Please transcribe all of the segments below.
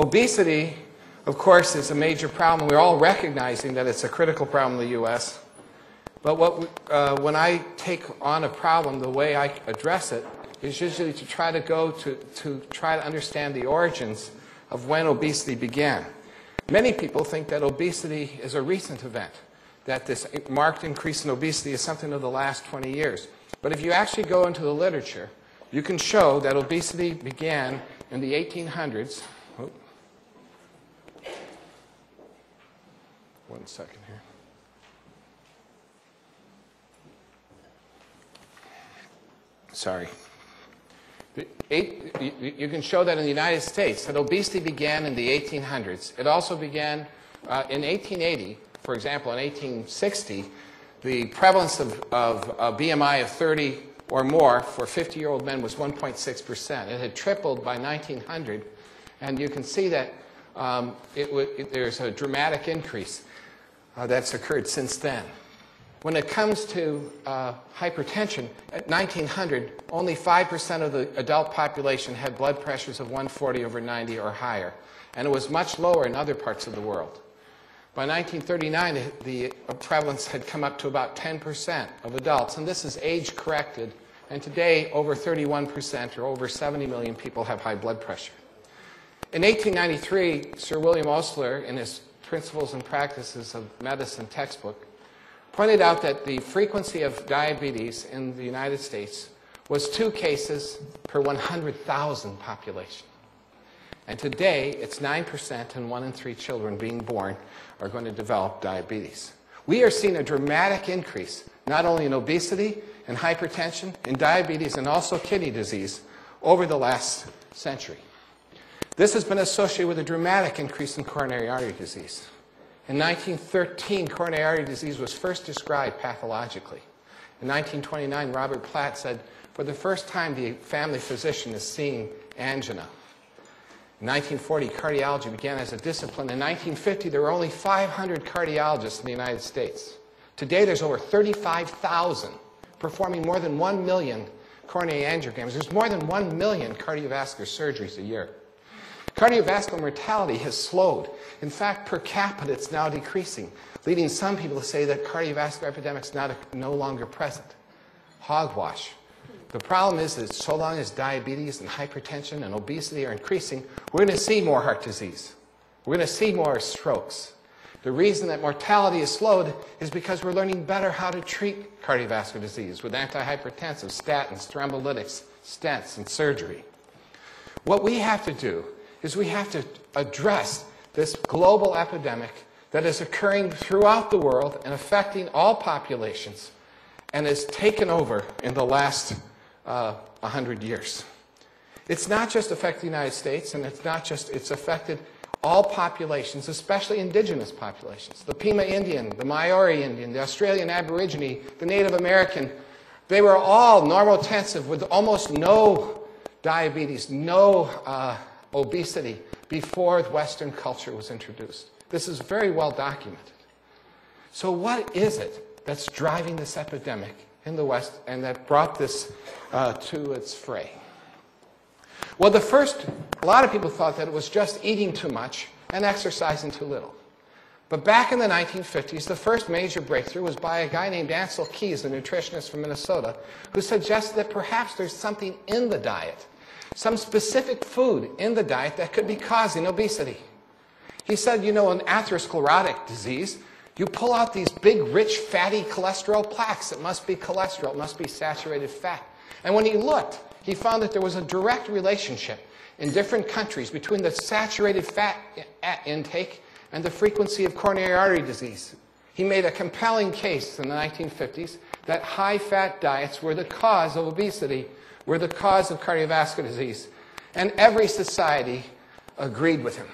Obesity, of course, is a major problem. We're all recognizing that it's a critical problem in the U.S. But what, uh, when I take on a problem, the way I address it is usually to try to go to, to try to understand the origins of when obesity began. Many people think that obesity is a recent event, that this marked increase in obesity is something of the last 20 years. But if you actually go into the literature, you can show that obesity began in the 1800s. One second here. Sorry. Eight, you can show that in the United States, that obesity began in the 1800s. It also began uh, in 1880. For example, in 1860, the prevalence of, of a BMI of 30 or more for 50-year-old men was 1.6%. It had tripled by 1900, and you can see that um, it it, there's a dramatic increase uh, that's occurred since then. When it comes to uh, hypertension, at 1900, only 5% of the adult population had blood pressures of 140 over 90 or higher, and it was much lower in other parts of the world. By 1939, the prevalence had come up to about 10% of adults, and this is age corrected, and today over 31% or over 70 million people have high blood pressure. In 1893, Sir William Osler, in his Principles and Practices of Medicine textbook, pointed out that the frequency of diabetes in the United States was two cases per 100,000 population. And today, it's 9%, and one in three children being born are going to develop diabetes. We are seeing a dramatic increase, not only in obesity and hypertension, in diabetes, and also kidney disease over the last century. This has been associated with a dramatic increase in coronary artery disease. In 1913, coronary artery disease was first described pathologically. In 1929, Robert Platt said, for the first time, the family physician is seeing angina. In 1940, cardiology began as a discipline. In 1950, there were only 500 cardiologists in the United States. Today, there's over 35,000 performing more than 1 million coronary angiograms. There's more than 1 million cardiovascular surgeries a year. Cardiovascular mortality has slowed. In fact, per capita, it's now decreasing, leading some people to say that cardiovascular epidemic is no longer present. Hogwash. The problem is that so long as diabetes and hypertension and obesity are increasing, we're going to see more heart disease. We're going to see more strokes. The reason that mortality is slowed is because we're learning better how to treat cardiovascular disease with antihypertensive, statins, thrombolytics, stents, and surgery. What we have to do is we have to address this global epidemic that is occurring throughout the world and affecting all populations and has taken over in the last uh, 100 years. It's not just affected the United States, and it's not just, it's affected all populations, especially indigenous populations. The Pima Indian, the Maori Indian, the Australian Aborigine, the Native American, they were all normotensive with almost no diabetes, no uh, obesity before the Western culture was introduced. This is very well documented. So, what is it that's driving this epidemic in the West and that brought this uh, to its fray? Well, the first, a lot of people thought that it was just eating too much and exercising too little. But back in the 1950s, the first major breakthrough was by a guy named Ancel Keys, a nutritionist from Minnesota, who suggested that perhaps there's something in the diet some specific food in the diet that could be causing obesity. He said, you know, in atherosclerotic disease, you pull out these big, rich, fatty cholesterol plaques. It must be cholesterol, it must be saturated fat. And when he looked, he found that there was a direct relationship in different countries between the saturated fat intake and the frequency of coronary artery disease. He made a compelling case in the 1950s that high fat diets were the cause of obesity were the cause of cardiovascular disease. And every society agreed with him.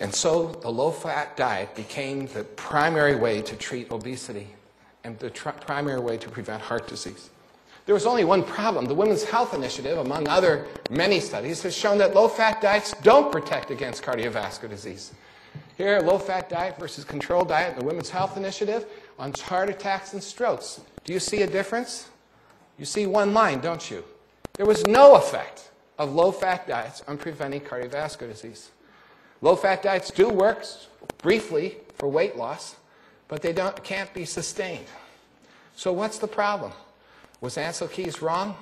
And so the low fat diet became the primary way to treat obesity and the tr- primary way to prevent heart disease. There was only one problem. The Women's Health Initiative, among other many studies, has shown that low fat diets don't protect against cardiovascular disease. Here, low fat diet versus controlled diet, in the Women's Health Initiative on heart attacks and strokes. Do you see a difference? You see one line, don't you? There was no effect of low-fat diets on preventing cardiovascular disease. Low-fat diets do work briefly for weight loss, but they don't, can't be sustained. So what's the problem? Was Ancel Keys wrong?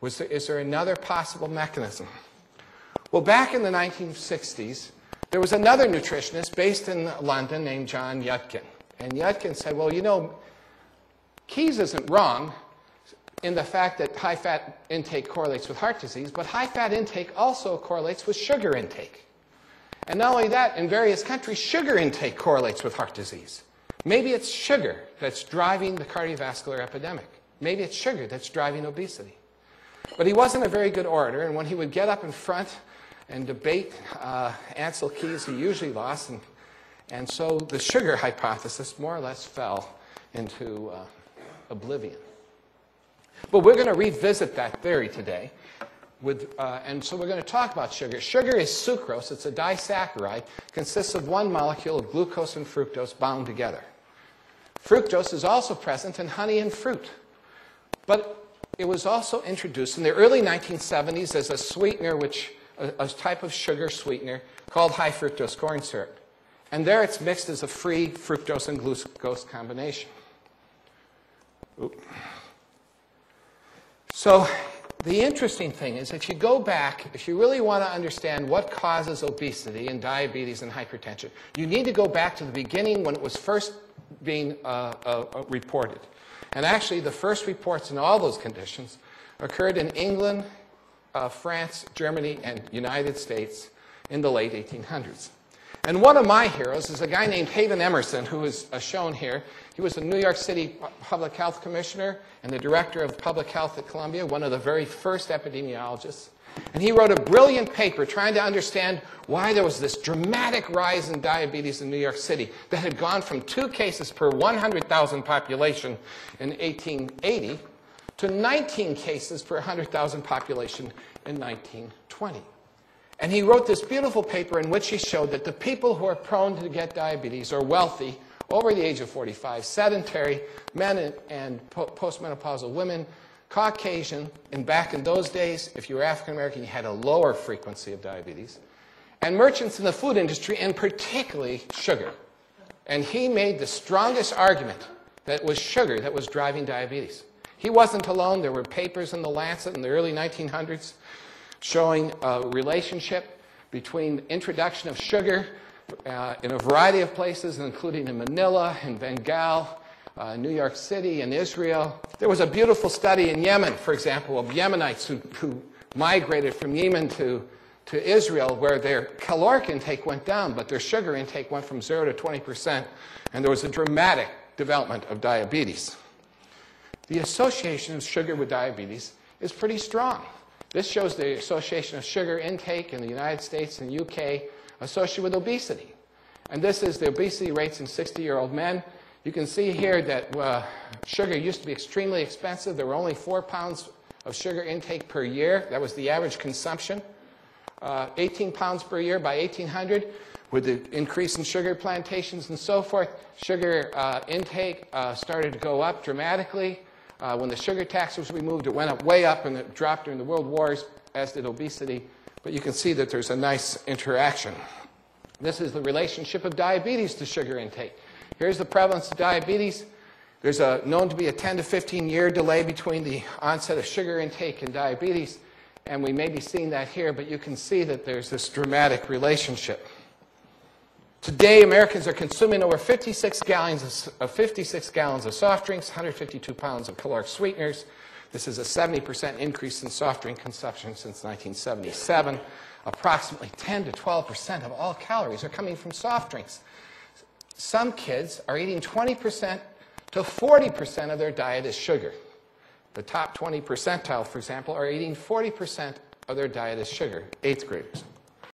Was there, is there another possible mechanism? Well, back in the 1960s, there was another nutritionist based in London named John Yudkin. And Yudkin said, well, you know, Keys isn't wrong in the fact that high fat intake correlates with heart disease, but high fat intake also correlates with sugar intake. And not only that, in various countries, sugar intake correlates with heart disease. Maybe it's sugar that's driving the cardiovascular epidemic. Maybe it's sugar that's driving obesity. But he wasn't a very good orator, and when he would get up in front and debate uh, Ancel Keys, he usually lost. And, and so the sugar hypothesis more or less fell into uh, oblivion. But we're going to revisit that theory today. With, uh, and so we're going to talk about sugar. Sugar is sucrose. It's a disaccharide. consists of one molecule of glucose and fructose bound together. Fructose is also present in honey and fruit. But it was also introduced in the early 1970s as a sweetener, which a, a type of sugar sweetener called high fructose corn syrup. And there it's mixed as a free fructose and glucose combination. So the interesting thing is if you go back, if you really want to understand what causes obesity and diabetes and hypertension, you need to go back to the beginning when it was first being uh, uh, uh reported. And actually, the first reports in all those conditions occurred in England, uh, France, Germany, and United States in the late 1800s. And one of my heroes is a guy named Haven Emerson, who is uh, shown here. He was a New York City Public Health Commissioner and the Director of Public Health at Columbia, one of the very first epidemiologists. And he wrote a brilliant paper trying to understand why there was this dramatic rise in diabetes in New York City that had gone from two cases per 100,000 population in 1880 to 19 cases per 100,000 population in 1920. And he wrote this beautiful paper in which he showed that the people who are prone to get diabetes are wealthy, over the age of 45, sedentary, men and, postmenopausal women, Caucasian, and back in those days, if you were African American, you had a lower frequency of diabetes, and merchants in the food industry, and particularly sugar. And he made the strongest argument that it was sugar that was driving diabetes. He wasn't alone. There were papers in the Lancet in the early 1900s showing a relationship between introduction of sugar uh, in a variety of places, including in Manila, in Bengal, uh, New York City, and Israel. There was a beautiful study in Yemen, for example, of Yemenites who, who migrated from Yemen to, to Israel, where their caloric intake went down, but their sugar intake went from 0 to 20 percent, and there was a dramatic development of diabetes. The association of sugar with diabetes is pretty strong. This shows the association of sugar intake in the United States and UK associated with obesity. And this is the obesity rates in 60-year-old men. You can see here that uh, sugar used to be extremely expensive. There were only four pounds of sugar intake per year. That was the average consumption. Uh, 18 pounds per year by 1800. With the increase in sugar plantations and so forth, sugar uh, intake uh, started to go up dramatically. Uh, when the sugar tax was removed, it went up way up and it dropped during the world wars, as did obesity. But you can see that there's a nice interaction. This is the relationship of diabetes to sugar intake. Here's the prevalence of diabetes. There's a, known to be a 10 to 15 year delay between the onset of sugar intake and diabetes. And we may be seeing that here, but you can see that there's this dramatic relationship. Today, Americans are consuming over 56 gallons of, 56 gallons of soft drinks, 152 pounds of caloric sweeteners. This is a 70% increase in soft drink consumption since 1977. Approximately 10 to 12% of all calories are coming from soft drinks. Some kids are eating 20% to 40% of their diet is sugar. The top 20 percentile, for example, are eating 40% of their diet is sugar, eighth graders.